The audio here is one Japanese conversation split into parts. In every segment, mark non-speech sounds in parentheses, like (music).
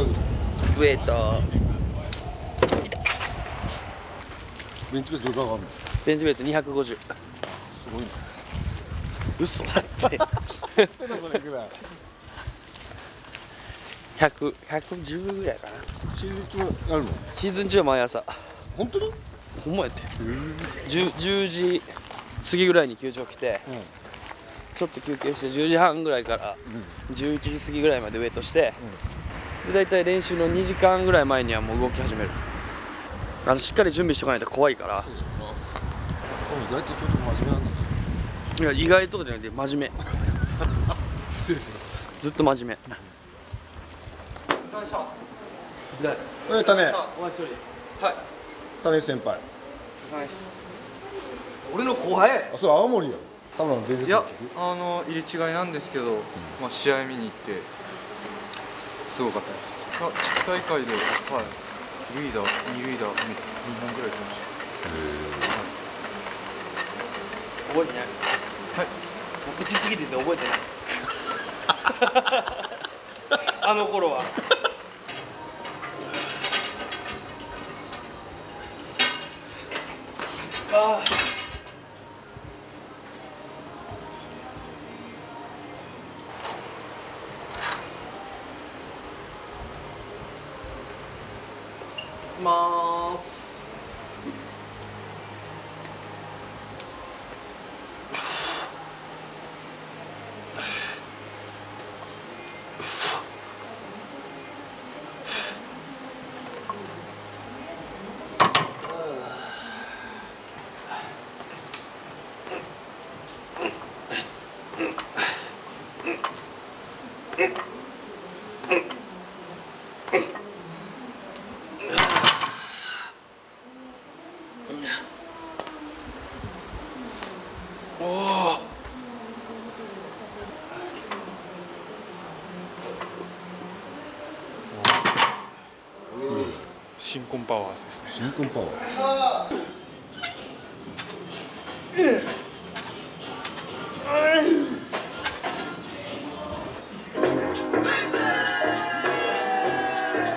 こ行くのウエイトベンチプレスどれくらいあるの？ベンチベース250すごいな。嘘だって。それぐらい100 110ぐらいかな。シーズン中やるの？シーズン中は毎朝。本当に？ほんまやって。10, 10時過ぎぐらいに球場来てうん。ちょっと休憩して10時半ぐらいから11時過ぎぐらいまでウエイトして、で大体練習の2時間ぐらい前にはもう動き始める。あのしっかり準備しとかないと怖いから。そうだよな。多分意外とそういうとこ真面目なんだね。いや意外とかじゃなくて真面目。(laughs) 失礼しましずっと真面目。たえ種お前一人はい。種先輩。俺の後輩あそれ青森や田村の伝説いやあの入れ違いなんですけど、まあ、試合見に行ってすごかったです。あ地区大会で、はい、塁打二塁打2本ぐらい出まし覚えてない。はい。もう打ちすぎてて覚えてない。(laughs) あの頃は。ああきまーす (laughs) おお新婚パワーですね。新婚パワー。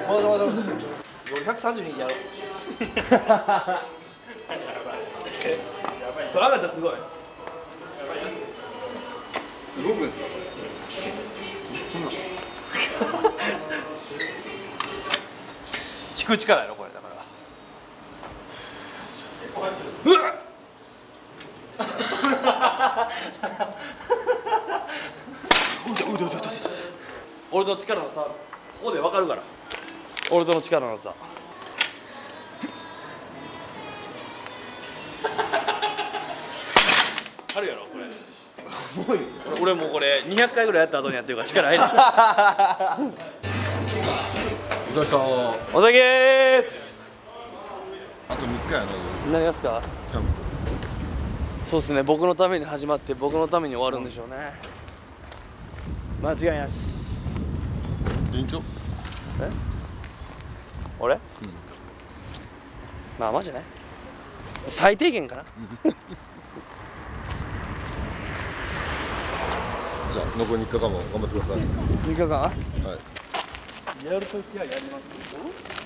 まだまだまだ俺132やろう。これ上がったらすごい。動くんですか？(laughs) 引く力やろこれだから。うわっ。俺と力の差ここで分かるから俺との力の差あるやろこれ重いですね俺もうこれ200回ぐらいやった後にやってるから力入るどうした。お酒ーす。あと3日やな。なりますか？キャンプ。そうですね。僕のために始まって僕のために終わるんでしょうね。間違いなし。順調？俺、まあまあじゃない最低限かな。(laughs) じゃあ残り3日間も頑張ってください。3日間？はいやるときはやりますけど。